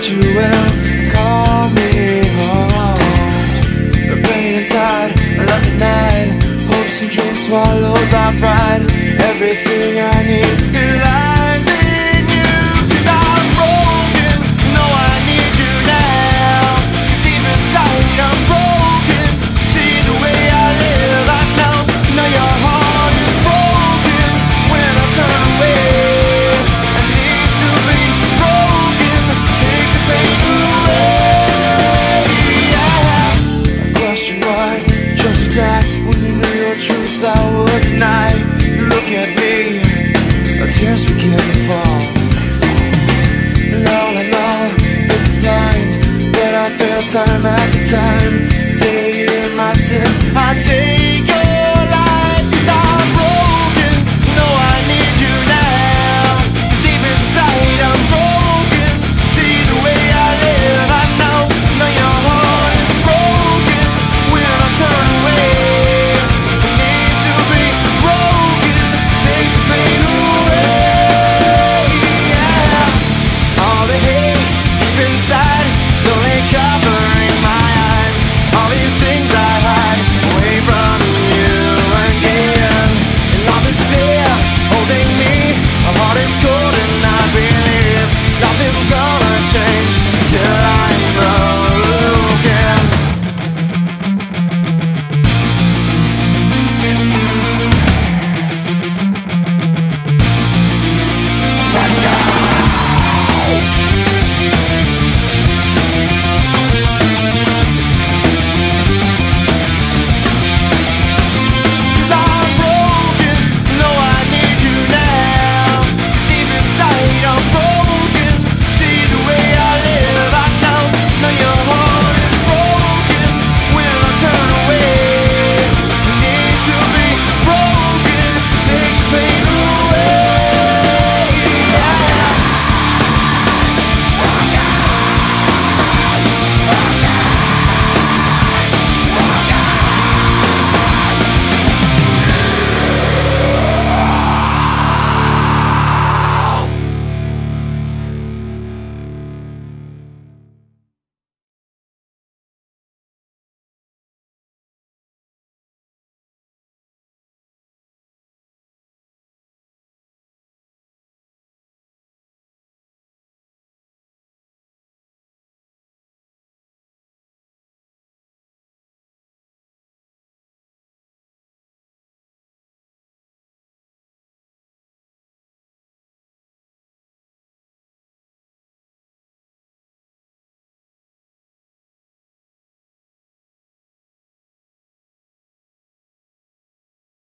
that you will call me home. The pain inside, love at night, hopes and dreams swallowed by pride. Everything I tears begin to fall And all I know it's blind But I feel time after time.